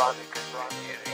Veronica. Veronica.